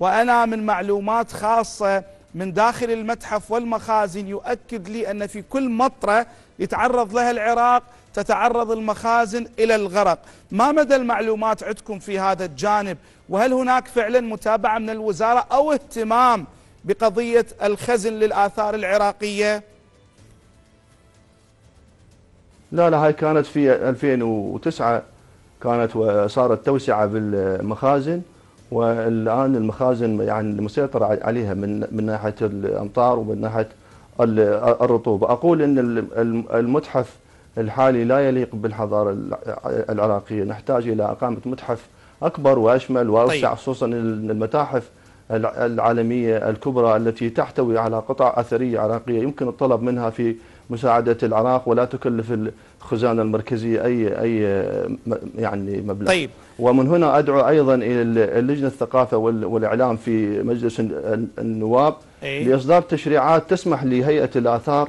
وأنا من معلومات خاصة من داخل المتحف والمخازن يؤكد لي أن في كل مطرة يتعرض لها العراق تتعرض المخازن إلى الغرق. ما مدى المعلومات عندكم في هذا الجانب؟ وهل هناك فعلا متابعة من الوزارة أو اهتمام بقضية الخزن للآثار العراقية؟ لا لا هاي كانت في 2009 كانت وصارت توسعة بالمخازن. والآن المخازن يعني مسيطر عليها من من ناحية الأمطار ومن ناحية الرطوبة. أقول أن المتحف الحالي لا يليق بالحضارة العراقية. نحتاج إلى إقامة متحف أكبر وأشمل وأوسع طيب. خصوصا المتاحف العالمية الكبرى التي تحتوي على قطع أثرية عراقية. يمكن الطلب منها في مساعدة العراق ولا تكلف الخزانة المركزية أي أي يعني مبلغ طيب ومن هنا أدعو أيضا إلى اللجنة الثقافة والإعلام في مجلس النواب أي؟ لإصدار تشريعات تسمح لهيئة الآثار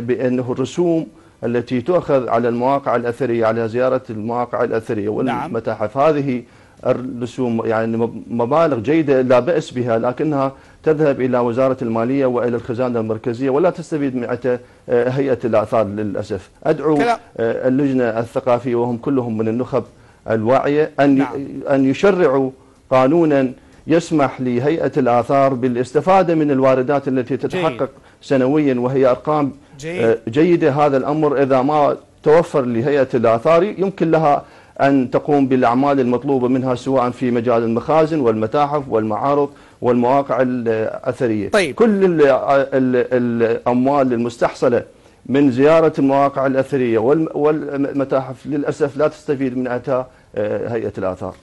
بأنه الرسوم التي تؤخذ على المواقع الأثرية على زيارة المواقع الأثرية والمتاحف نعم. هذه الرسوم يعني مبالغ جيدة لا بأس بها لكنها تذهب إلى وزارة المالية وإلى الخزانة المركزية ولا تستفيد من آه، هيئة الآثار للأسف أدعو كلا. آه، اللجنة الثقافية وهم كلهم من النخب الواعية أن نعم. أن يشرعوا قانونا يسمح لهيئة الآثار بالاستفادة من الواردات التي تتحقق جيد. سنويا وهي أرقام جيد. آه، جيدة هذا الأمر إذا ما توفر لهيئة الآثار يمكن لها أن تقوم بالأعمال المطلوبة منها سواء في مجال المخازن والمتاحف والمعارض والمواقع الأثرية طيب. كل ال ال الأموال المستحصلة من زيارة المواقع الأثرية والمتاحف للأسف لا تستفيد من أتى آه، هيئة الآثار